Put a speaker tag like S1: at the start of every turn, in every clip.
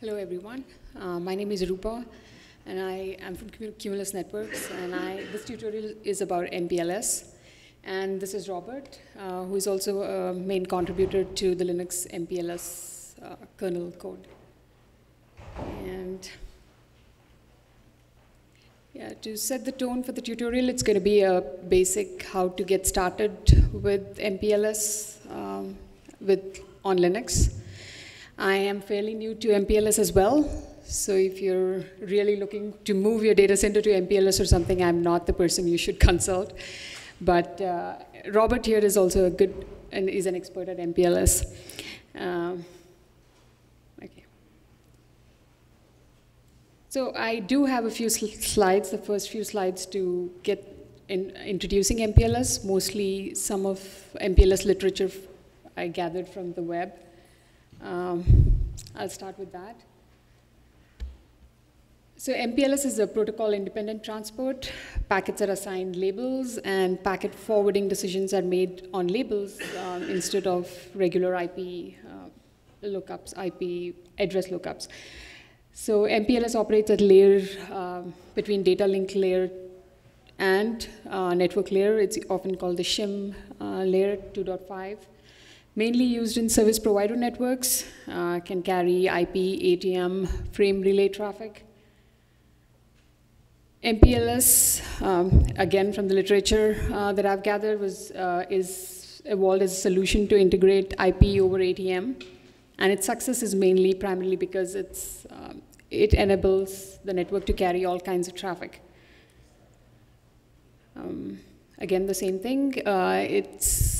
S1: Hello, everyone. Uh, my name is Roopa, and I am from Cumulus Networks, and I, this tutorial is about MPLS. And this is Robert, uh, who is also a main contributor to the Linux MPLS uh, kernel code. And yeah, to set the tone for the tutorial, it's going to be a basic how to get started with MPLS um, with, on Linux. I am fairly new to MPLS as well. So if you're really looking to move your data center to MPLS or something, I'm not the person you should consult. But uh, Robert here is also a good and is an expert at MPLS. Um, okay. So I do have a few sl slides, the first few slides to get in introducing MPLS, mostly some of MPLS literature I gathered from the web. Um, I'll start with that. So MPLS is a protocol independent transport. Packets are assigned labels and packet forwarding decisions are made on labels um, instead of regular IP uh, lookups, IP address lookups. So MPLS operates at layer um, between data link layer and uh, network layer. It's often called the shim uh, layer 2.5 mainly used in service provider networks, uh, can carry IP, ATM, frame relay traffic. MPLS, um, again from the literature uh, that I've gathered, was, uh, is evolved as a solution to integrate IP over ATM. And its success is mainly primarily because it's, um, it enables the network to carry all kinds of traffic. Um, again, the same thing. Uh, it's, it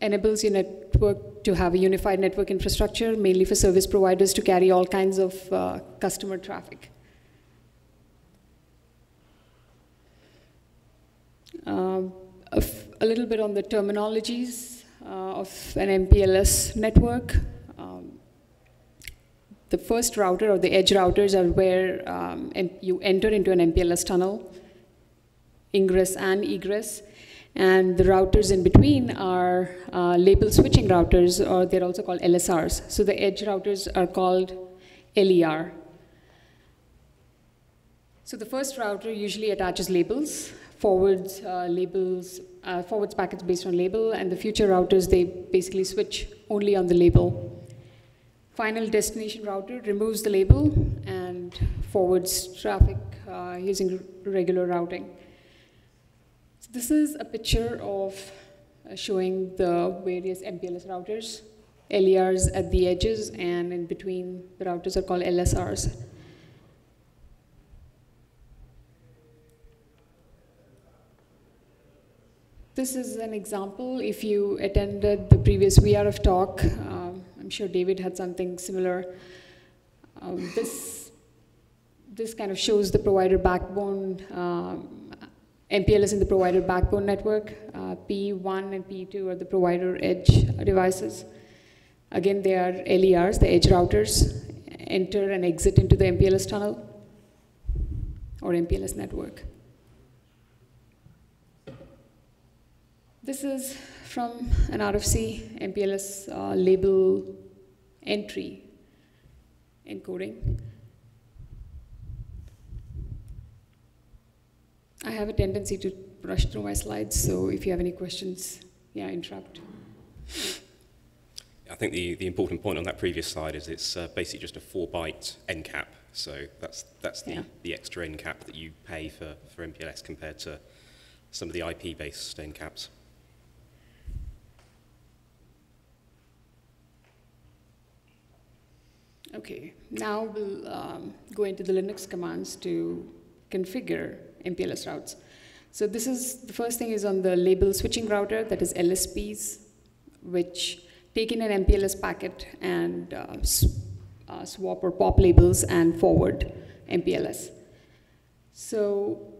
S1: enables your network to have a unified network infrastructure, mainly for service providers to carry all kinds of uh, customer traffic. Um, a, little bit on the terminologies uh, of an MPLS network. Um, the first router or the edge routers are where um, you enter into an MPLS tunnel, ingress and egress. And the routers in between are uh, label switching routers, or they're also called LSRs. So the edge routers are called LER. So the first router usually attaches labels, forwards uh, labels, uh, forwards packets based on label, and the future routers, they basically switch only on the label. Final destination router removes the label and forwards traffic uh, using regular routing. This is a picture of uh, showing the various MPLS routers, LERs at the edges, and in between the routers are called LSRs. This is an example. If you attended the previous VRF talk, um, I'm sure David had something similar. Um, this, this kind of shows the provider backbone um, MPLS in the provider backbone network. Uh, P1 and P2 are the provider edge devices. Again, they are LERs, the edge routers, enter and exit into the MPLS tunnel or MPLS network. This is from an RFC MPLS uh, label entry encoding. I have a tendency to rush through my slides, so if you have any questions, yeah, interrupt.
S2: I think the, the important point on that previous slide is it's uh, basically just a four byte encap. So that's, that's the, yeah. the extra encap that you pay for, for MPLS compared to some of the IP based encaps.
S1: Okay, now we'll um, go into the Linux commands to configure MPLS routes. So this is, the first thing is on the label switching router, that is LSPs, which take in an MPLS packet and uh, uh, swap or pop labels and forward MPLS. So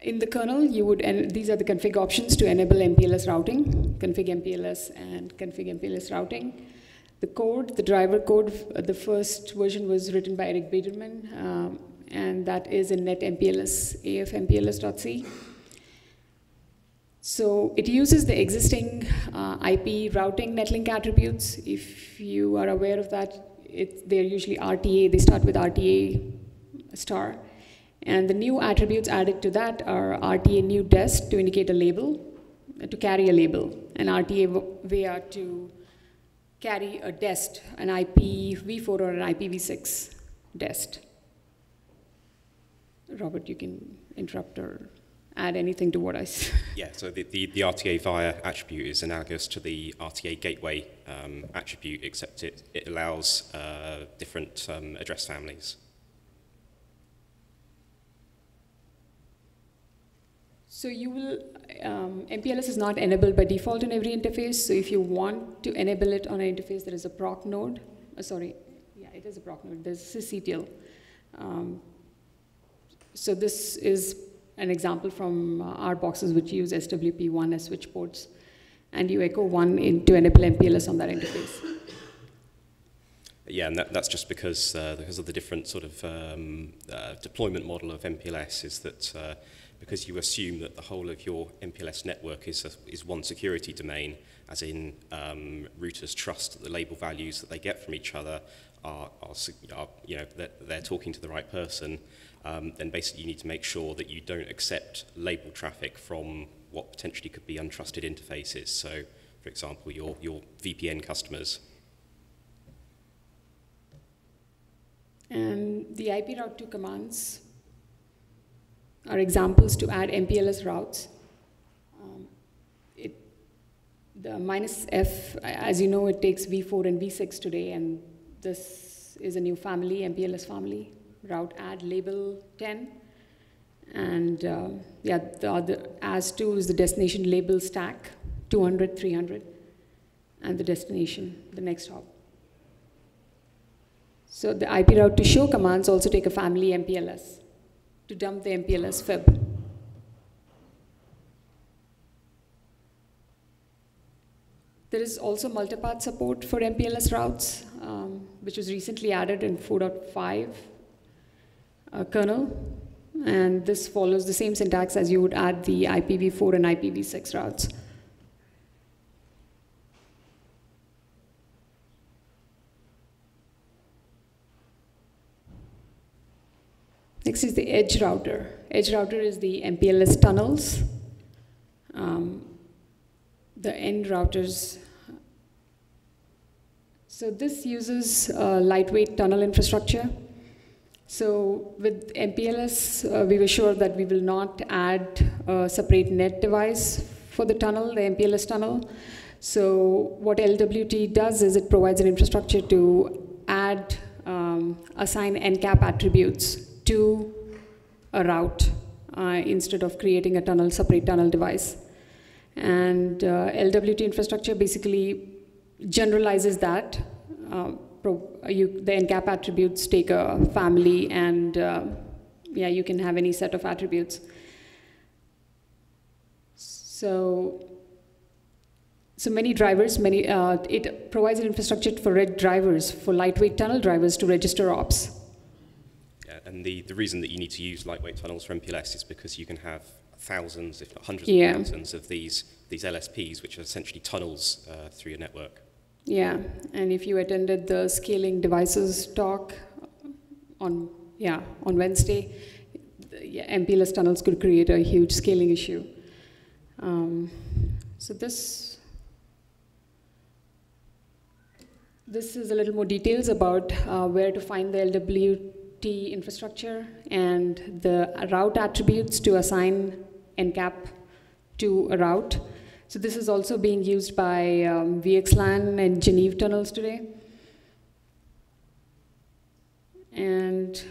S1: in the kernel, you would, these are the config options to enable MPLS routing, config MPLS and config MPLS routing. The code, the driver code, the first version was written by Eric Biederman. Um, and that is in netmpls, afmpls.c. So it uses the existing uh, IP routing netlink attributes. If you are aware of that, it, they're usually RTA, they start with RTA star. And the new attributes added to that are RTA new dest to indicate a label, uh, to carry a label, and RTA via to carry a dest, an IPv4 or an IPv6 dest. Robert, you can interrupt or add anything to what I said.
S2: Yeah, so the, the, the, RTA via attribute is analogous to the RTA gateway um, attribute, except it, it allows uh, different um, address families.
S1: So you will, um, MPLS is not enabled by default in every interface. So if you want to enable it on an interface, there is a proc node. Uh, sorry, yeah, it is a proc node. There's a sysctl. So this is an example from uh, our boxes which use SWP1 as switch ports. And you echo one in to enable MPLS on that interface.
S2: Yeah, and that, that's just because, uh, because of the different sort of um, uh, deployment model of MPLS is that uh, because you assume that the whole of your MPLS network is, a, is one security domain, as in um, routers trust that the label values that they get from each other are, are, are you know, they're, they're, talking to the right person, um, then basically you need to make sure that you don't accept label traffic from what potentially could be untrusted interfaces. So, for example, your, your VPN customers.
S1: And the IP route 2 commands are examples to add MPLS routes. Um, it, the minus F, as you know, it takes V4 and V6 today, and this is a new family, MPLS family, route add label 10. And uh, yeah, the other AS2 is the destination label stack, 200, 300, and the destination, the next hop. So the IP route to show commands also take a family MPLS to dump the MPLS fib. There is also multipath support for MPLS routes, um, which was recently added in 4.5 uh, kernel. And this follows the same syntax as you would add the IPv4 and IPv6 routes. Next is the edge router. Edge router is the MPLS tunnels. Um, the end routers. So this uses uh, lightweight tunnel infrastructure. So with MPLS, uh, we were sure that we will not add a separate net device for the tunnel, the MPLS tunnel. So what LWT does is it provides an infrastructure to add, um, assign encap attributes to a route uh, instead of creating a tunnel, separate tunnel device. And uh, LWT infrastructure basically generalizes that. Uh, you, the encap attributes take a family and uh, yeah, you can have any set of attributes. So, so many drivers, many, uh, it provides an infrastructure for red drivers, for lightweight tunnel drivers to register ops Yeah,
S2: and the, the reason that you need to use lightweight tunnels for MPLS is because you can have thousands, if not hundreds yeah. of thousands of these, these LSPs, which are essentially tunnels uh, through your network.
S1: Yeah, and if you attended the scaling devices talk on, yeah, on Wednesday, MPLS tunnels could create a huge scaling issue. Um, so this, this is a little more details about uh, where to find the LWT infrastructure and the route attributes to assign encap to a route. So this is also being used by um, VXLAN and Geneve tunnels today. And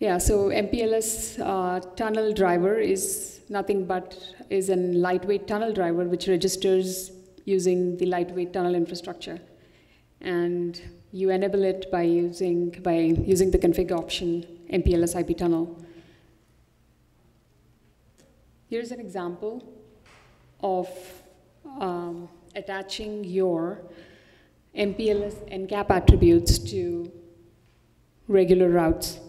S1: yeah, so MPLS uh, tunnel driver is nothing but is a lightweight tunnel driver which registers using the lightweight tunnel infrastructure. And you enable it by using, by using the config option MPLS IP tunnel. Here's an example of um, attaching your MPLS encap attributes to regular routes.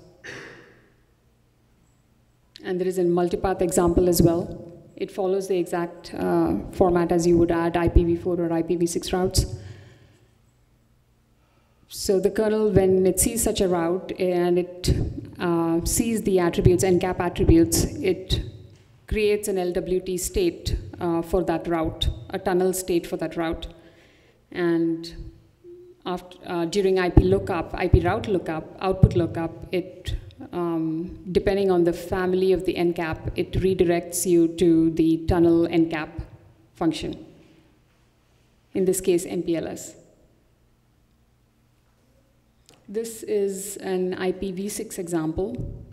S1: And there is a multipath example as well. It follows the exact uh, format as you would add IPv4 or IPv6 routes. so the kernel, when it sees such a route and it uh, sees the attributes, encap attributes, it creates an LWT state uh, for that route, a tunnel state for that route. And after, uh, during IP lookup, IP route lookup, output lookup, it, um, depending on the family of the encap, it redirects you to the tunnel encap function. In this case, MPLS. This is an IPv6 example.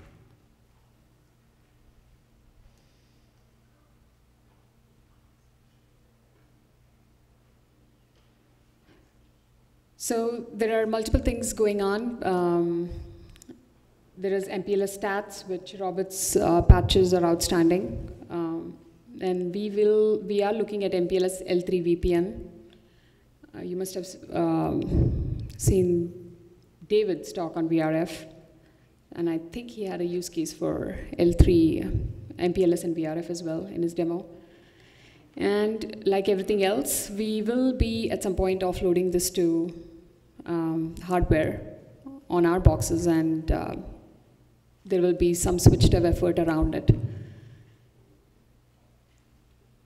S1: So there are multiple things going on. Um, there is MPLS stats, which Robert's uh, patches are outstanding. Um, and we will, we are looking at MPLS L3 VPN. Uh, you must have um, seen David's talk on VRF, and I think he had a use case for L3, MPLS and VRF as well in his demo. And like everything else, we will be at some point offloading this to um, hardware on our boxes, and uh, there will be some switch dev effort around it.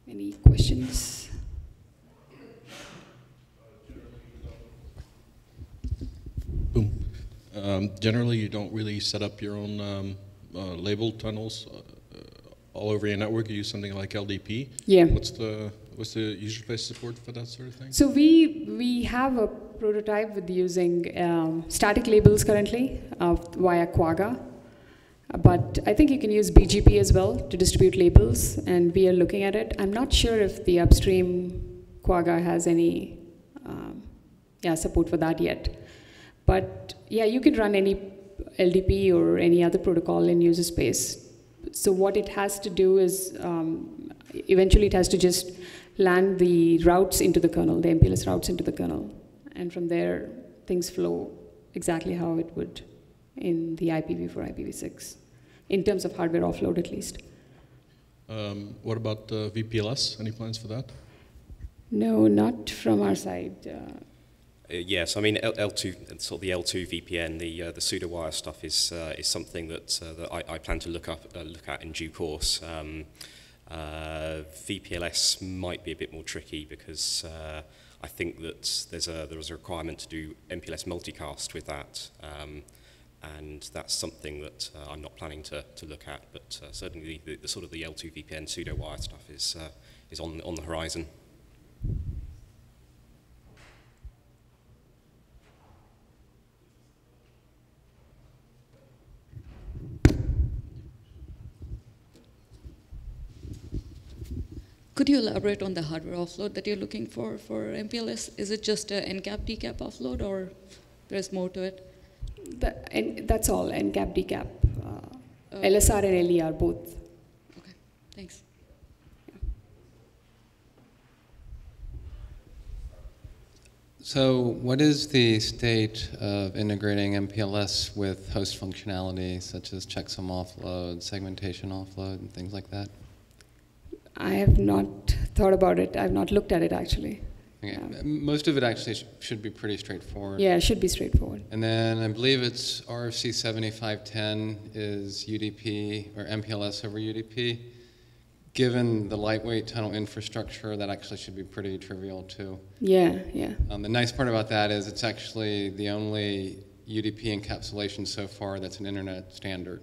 S1: Any questions?
S3: Um, generally, you don't really set up your own um, uh, label tunnels uh, all over your network. You use something like LDP.
S1: Yeah.
S3: What's the what's the user space support for that sort of thing?
S1: So we we have a prototype with using um, static labels currently uh, via Quagga. But I think you can use BGP as well to distribute labels, and we are looking at it. I'm not sure if the upstream Quagga has any um, yeah, support for that yet. But yeah, you can run any LDP or any other protocol in user space. So what it has to do is um, eventually it has to just land the routes into the kernel, the MPLS routes into the kernel. And from there, things flow exactly how it would in the IPv4, IPv6, in terms of hardware offload at least.
S3: Um, what about uh, VPLS? Any plans for that?
S1: No, not from our side. Uh,
S2: uh, yes, I mean L- 2 sort of the L2 VPN, the uh, the pseudo wire stuff is uh, is something that uh, that I, I plan to look up uh, look at in due course. Um, uh, VPLS might be a bit more tricky because uh, I think that there's a there's a requirement to do MPLS multicast with that. Um, and that's something that uh, I'm not planning to, to look at, but uh, certainly the, the sort of the L2 VPN pseudo wire stuff is uh, is on on the horizon.
S4: Could you elaborate on the hardware offload that you're looking for for MPLS? Is it just a encap decap offload, or there's more to it?
S1: The, and that's all. encap decap, uh, oh. LSR and LER both.
S4: Okay, thanks.
S5: So, what is the state of integrating MPLS with host functionality such as checksum offload, segmentation offload, and things like that?
S1: I have not thought about it. I've not looked at it actually.
S5: Okay. Most of it actually sh should be pretty straightforward.
S1: Yeah, it should be straightforward.
S5: And then I believe it's RFC 7510 is UDP or MPLS over UDP. Given the lightweight tunnel infrastructure, that actually should be pretty trivial too.
S1: Yeah, yeah.
S5: Um, the nice part about that is it's actually the only UDP encapsulation so far that's an internet standard.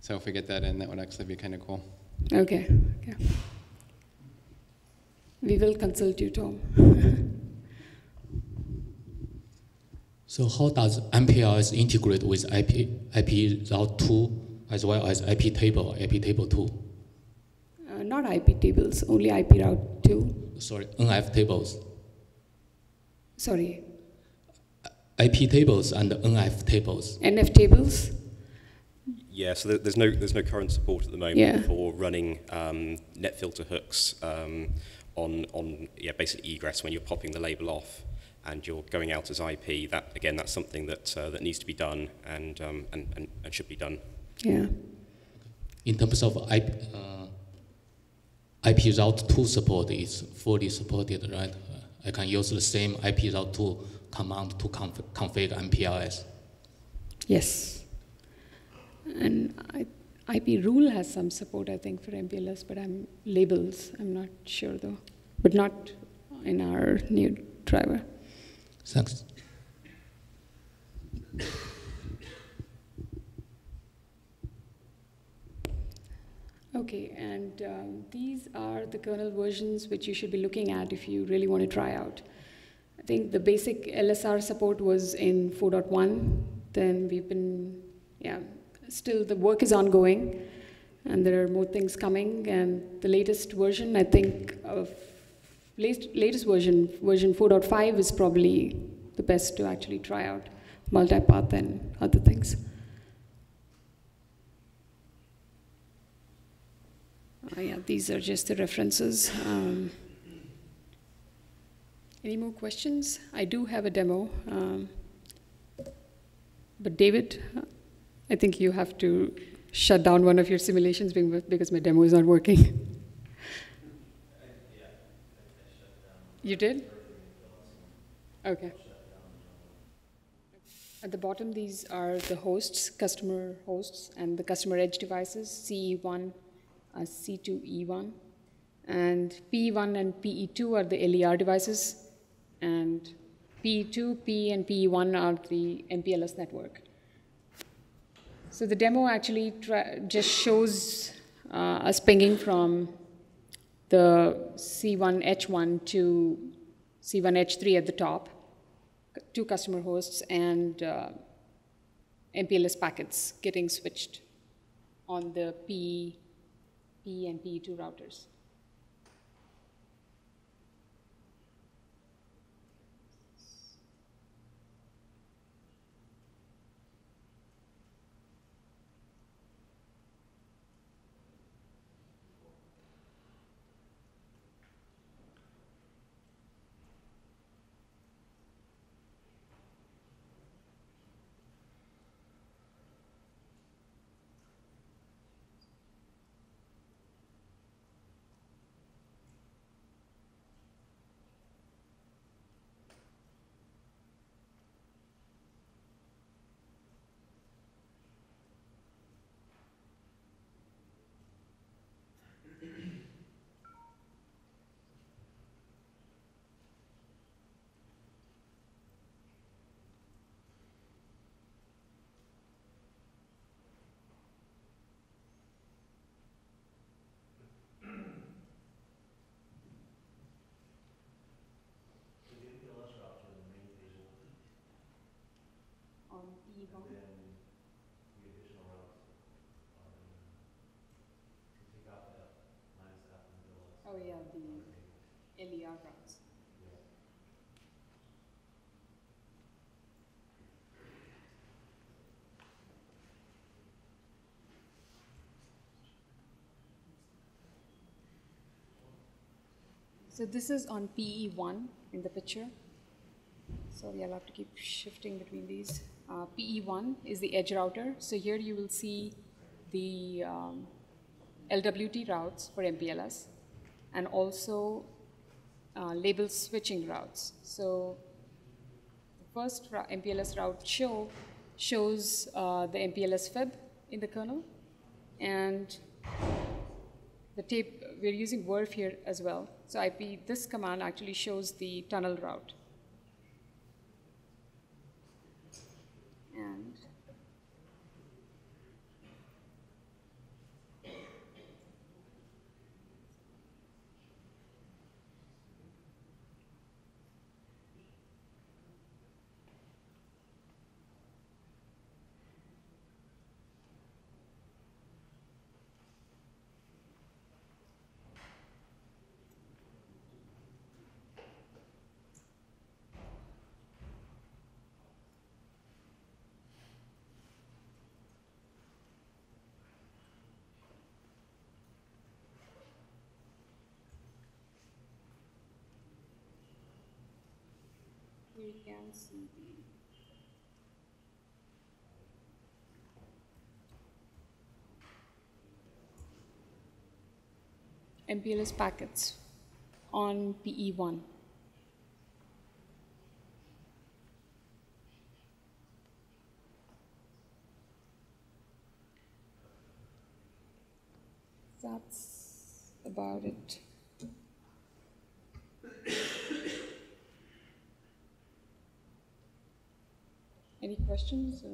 S5: So if we get that in, that would actually be kind of cool.
S1: Okay. okay. We will consult you, Tom.
S6: so how does MPLS integrate with IP, IP route 2 as well as IP table, IP table 2?
S1: Uh, not IP tables, only IP route 2.
S6: Sorry, NF tables.
S1: Sorry.
S6: IP tables and NF tables.
S1: NF tables?
S2: Yeah, so there's no there's no current support at the moment yeah. for running um, net filter hooks um, on, on yeah, basically egress when you're popping the label off and you're going out as IP, that again, that's something that uh, that needs to be done and, um, and, and, and should be done.
S1: Yeah.
S6: In terms of IP, uh, IP route 2 support is fully supported, right? I can use the same IP route 2 command to conf- configure MPLS.
S1: Yes. And I, IP rule has some support, I think, for MPLS, but I'm labels. I'm not sure though, but not in our new driver.
S6: Thanks.
S1: Okay, and um, these are the kernel versions which you should be looking at if you really want to try out. I think the basic LSR support was in 4.1. Then we've been, yeah, still the work is ongoing, and there are more things coming. And the latest version, I think, of latest, latest version, version 4.5, is probably the best to actually try out multipath and other things. Uh, yeah, these are just the references. Um, any more questions? I do have a demo. Um, but David, I think you have to shut down one of your simulations because my demo is not working. You did? Okay. At the bottom, these are the hosts, customer hosts, and the customer edge devices, CE1, uh, C2E1. And PE1 and PE2 are the LER devices, and PE2, P, and PE1 are the MPLS network. So the demo actually just shows uh, us pinging from the C1H1 to C1H3 at the top, two customer hosts, and uh, MPLS packets getting switched on the P, P and P2 routers. On PE1? Oh, yeah, the LER routes. So this is on PE1 in the picture. Sorry, I'll have to keep shifting between these. Uh, PE1 is the edge router. So here you will see the um, LWT routes for MPLS and also uh, label switching routes. So the first MPLS route show shows uh, the MPLS fib in the kernel and the tape, we're using WRF here as well. So IP, this command actually shows the tunnel route. you can see. MPLS packets on PE1. That's about it. Any questions? Or?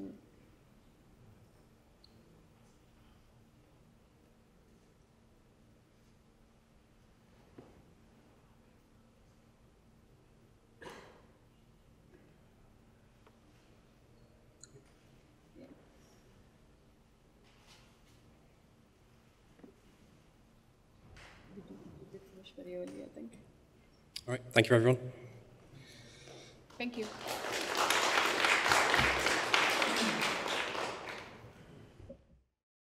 S1: We did finish very early, I think.
S2: All right, thank you, everyone.
S1: Thank you.